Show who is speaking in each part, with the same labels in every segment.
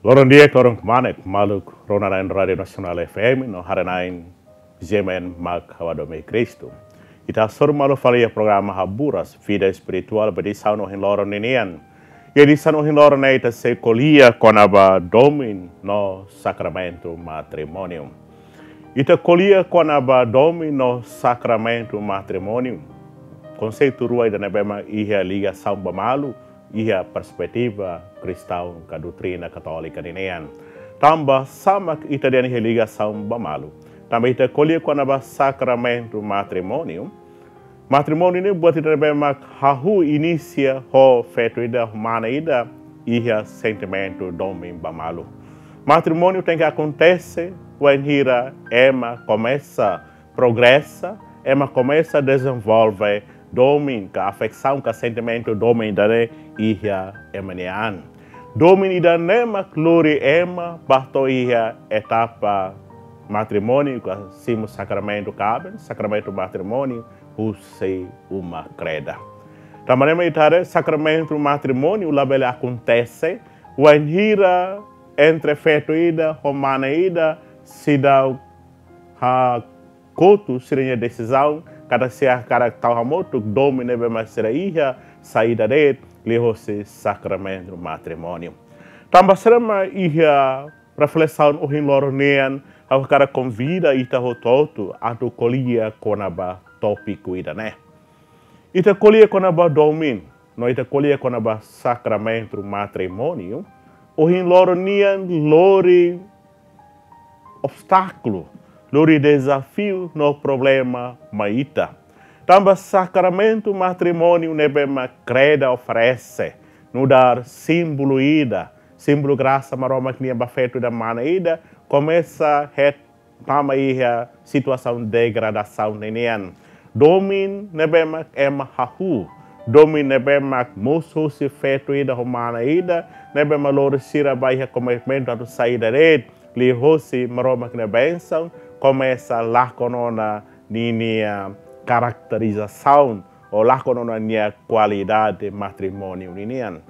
Speaker 1: Koron dia koron manek maluk ronarain Radio Nasional FM no haranain Zemen mag hawadome Cristo. Ita sor malu falia programa haburas vida espiritual bedi sauno hin loro ninian. E di sano hin loro nei ta se colia domin no sacramento matrimonium. Ita colia conaba domin no sacramento matrimonium. Conceito rua da nebema ia liga samba malu ia perspektiva cristã ka doutrina católica dinean. Tamba sama ita diani ligação bamalu. Tamba ita colhe quando ba sacramento matrimônio. Matrimônio ni buat ita bema hahu inicia ho feto ida humana ida ia sentimento domim bamalu. Matrimônio tem que acontecer quando ira ema começa progressa, ema começa desenvolve domin ka afecção ka sentimento domin dane ihya emanian. Domin ida nema glori ema bato ihya etapa matrimônio ka simo sacramento caben, sacramento matrimônio usei uma creda. Tamarema itare sacramento matrimônio labele acontece when hira entre feto ida romana ida sida ha kotu sirinha decisão kada sia kada tau hamotu domine be masira iha saída de lehose sacramento matrimônio. Tamba serema iha reflexão o hinloro nean ao cara convida ita hototo atu colia conaba tópico ida né. Ita colia conaba domin, no ita colia conaba sacramento matrimônio, o hinloro nean lori obstáculo lori desafio no problema maita. Tamba sacramento matrimônio nebema creda oferece, no dar símbolo ida, símbolo graça maroma que niamba feito da mana ida, começa a tama a situação de degradação nenian. Domin nebema ema hahu, domin nebema moço se feito ida romana ida, nebema loro sira baia cometimento do saída rede, li hosi maroma que ne benção, começa lá com a minha caracterização ou lá com a minha qualidade matrimônio ninian.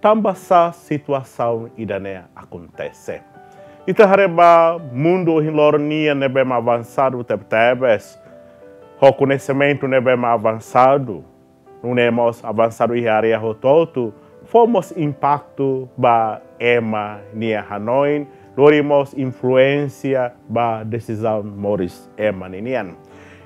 Speaker 1: Também essa situação idane acontece. Ita hareba mundo hilornia nebe avançado tebes. O conhecimento nebe avançado. Não temos avançado em área rototo. Fomos impacto ba ema nia Hanoi lorimos influência ba decisão moris emaninian.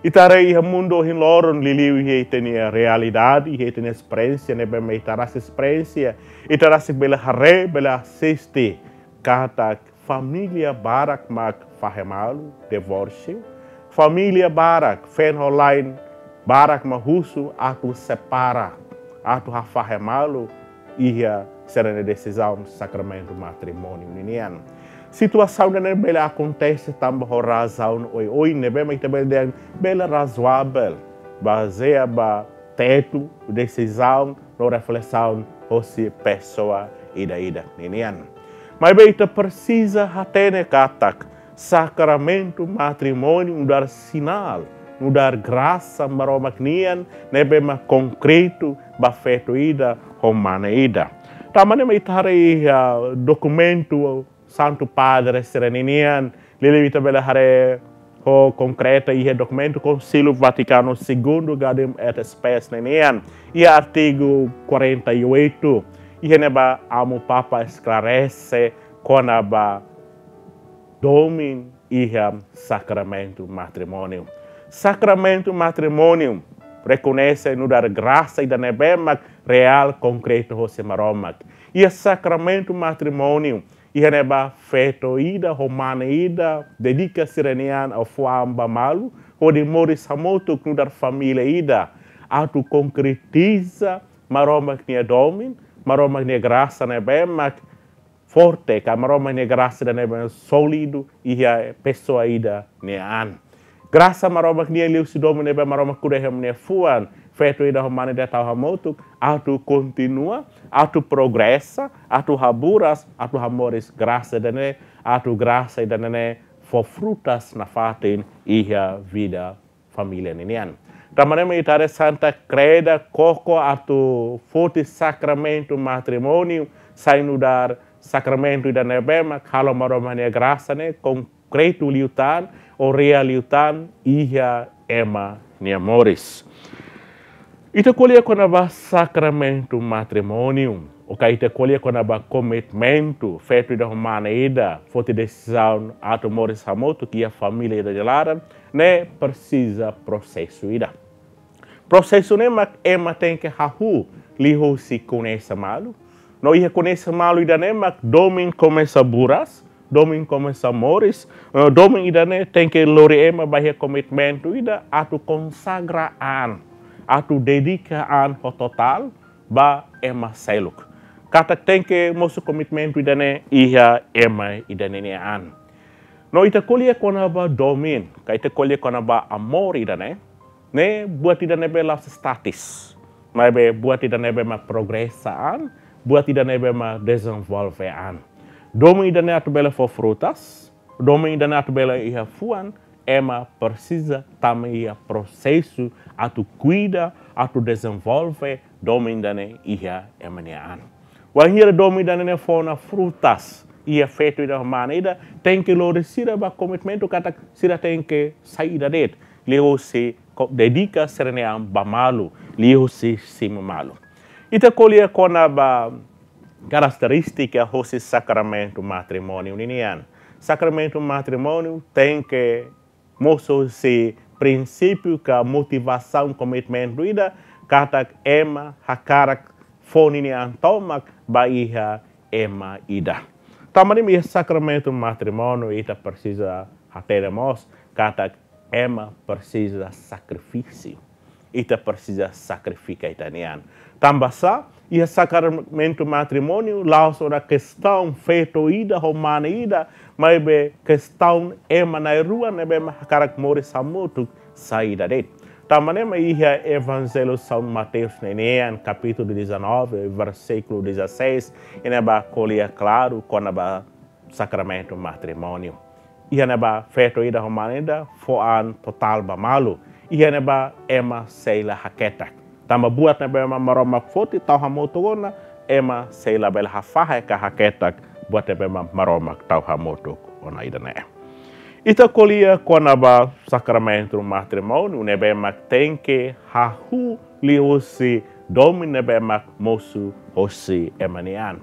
Speaker 1: Itarei mundo hin loron liliu he tenia realidade, he tenia experiência, ne bem itaras experiência, itaras bela hare, bela assiste, kata família barak mak fahemalu, divórcio, família barak, fen online, barak mahusu, atu separa, atu hafahemalu, ia serena decisão sacramento matrimônio ninian situação na bela acontece também a razão oi oi nebe mas também den bela razoável baseia ba teto decisão no reflexão se pessoa ida ida ninian mas bem precisa até ne katak sacramento matrimônio dar sinal no dar graça para o magnian nebe ma concreto ba feito ida romana ida tamane mai tare documento Santo Padre Sereninian, Lili bela hare ho concreta e documento Concílio Vaticano II Gaudium et Spes Nenian, e artigo 48, e neba amo Papa esclarece com a domin e sacramento matrimônio. Sacramento matrimônio reconhece no dar graça e da nebema real concreto José. E o sacramento matrimônio ihaneba feto ida romana ida dedica sirenian ao fuamba malu onde mori samoto knudar família ida. Atu concretiza maroma que domin maroma que graça ne bemak forte ka maroma ne graça ne ben solido e a pessoa ida ne an graça maroma que ne liu si domin ne be maroma kurehem ne fuan feito ida romana de tal hamotuk, atu continua, atu progressa, atu haburas, atu hamores graça dene, atu graça dene, for frutas na fatin ia vida família ninian. Tamanema itare santa creda coco atu forte sacramento matrimônio, saindo dar sacramento ida nebema kalau maromania graça ne concreto liutan o real liutan ia ema ni amores. Ita colher quando sacramento matrimônio, o que ita colher quando vai comitimento feito da humana ida, foi decisão ato moris hamoto que a família ida de lara, né precisa processo ida. Processo né mas é tem que hahu liho se conhece malo, não ia conhece malo ida né mas domin começa buras, domin começa moris, domin ida né tem que lori ema bahia comitimento ida ato consagraan atu dedikaan ho total ba ema seluk. Kata tenke mosu komitmentu idane iha ema idane ne an. No ita kolia kona ba domin, ka ita kolia kona ba amor idane, ne buat idane be la status. Mai be buat idane be ma progresaan, buat idane be ma desenvolvean. Domin idane atu bela fo frutas, domin idane atu bela iha fuan, ema precisa também o processo a tu cuida, a tu desenvolve domindane ia emanian. Wahira domindane fona frutas ia feito da maneira tem que lo recira ba commitmento kata sira tem que sair da det. Leo se dedica sereneam ba malu, leo se sim malu. Ita colher com a ba característica desse sacramento matrimônio ninian. Sacramento matrimônio tem que moço se princípio que a motivação commitment ida kata ema hakarak fonini antomak baiha ema ida. Tamani mi sacramento matrimônio ita precisa hateremos kata ema precisa sacrifício. Ita precisa sacrificar itanian. Tambasa, e o sacramento matrimônio, lá a questão feita ida, romana ida, mas be questão ema na rua, né be makarak mori samutu saída de. Tamane ma ia Evangelho São Mateus nenean, capítulo 19, versículo 16, e ba colia claro quando ba sacramento matrimônio. Ne ba feito ida romana ida, foan total ba malu. Ia ne ba ema seila haketak. Tama buat na bema maroma foti tau hamoto ona ema seila bel hafaha ka haketak buat na bema maroma tau hamoto ona ida ne. Ita kolia kona ba sacramento matrimônio ne bema tem que hahu liosi domine bema mosu osi emanian.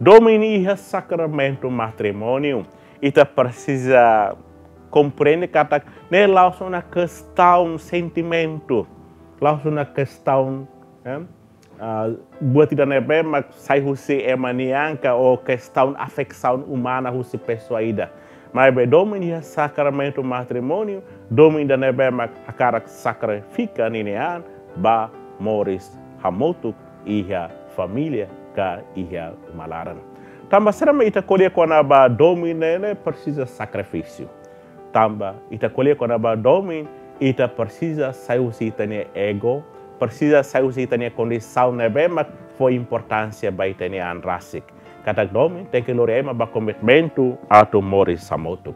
Speaker 1: Domini iha sacramento matrimônio ita precisa compreender kata ne lausa na questão sentimento lá na questão né? uh, buat tidak nebe mak sai husi emanianka ou questão afecção humana husi pessoa ida. Mas be domin ya sacramento matrimônio domin da nebe mak akara sacrifica ninean ba moris hamotuk iha família ka iha malaran. Tamba serama ita colher quando ba domin ne precisa sacrifício tamba ita colher quando ba domin ita precisa sair si tanya ego, precisa sair si tanya condição nebe, mas foi importância bai tanya anrasik. Kata domi, tem que lorema ba commitmento ato mori samoto.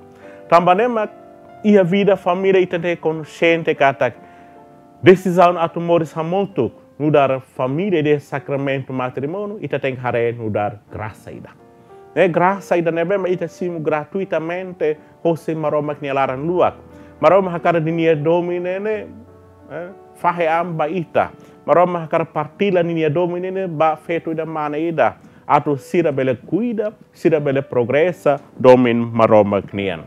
Speaker 1: Tambanema, ia vida família ita te consciente kata decisão ato mori samoto, no dar família de sacramento matrimônio, ita tem que hare no dar graça ida. É graça ida nebe, mas ita simu gratuitamente, hose maromak nialaran luak. Maroma hakara dinia domi nene eh, fahe am ba ita. Maroma hakara partila ninia domi nene ba fetu da mana ida. Atu sira bele cuida, sira bele progressa, domin maroma knian.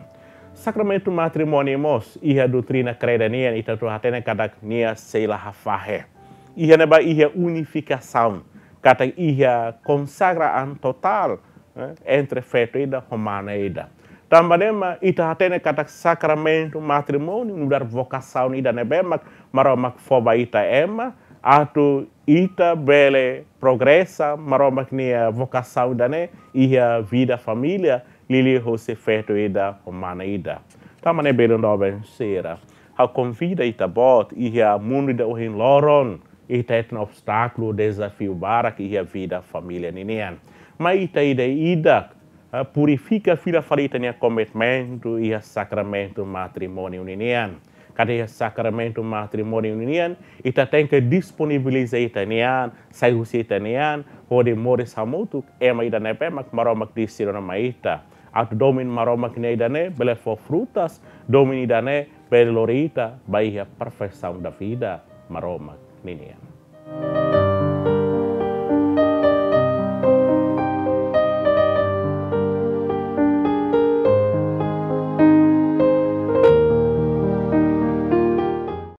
Speaker 1: Sacramento matrimônio mos, iha doutrina creda nian, ita tu hatene kadak nia seila hafahe. Iha neba iha unificação, kata iha consagraan total eh, entre fetu ida romana ida. Tambanema ita hatene kata sacramento matrimônio mudar vocação ida nebema maromak foba ita ema. Atu ita bele progressa maromak nia vocação dane ia vida família lili hose feto ida humana ida. Tamane bele ndoben sera. Ha convida ita bot ia mundo da ohin loron ita et obstáculo desafio barak ia vida família ninian ma ita ida ida uh, purifica fila falita nia commitmento e sacramento matrimônio unian. Kada sacramento matrimônio unian, ita tem que disponibilizar ita nian, sai husi ita nian, pode mori samutu ema ida nepe mak maromak di sirona maita. Atu domin maromak ne ida ne bele for frutas, domin ida ne bele lorita, baihia perfeição da vida, maromak niniam.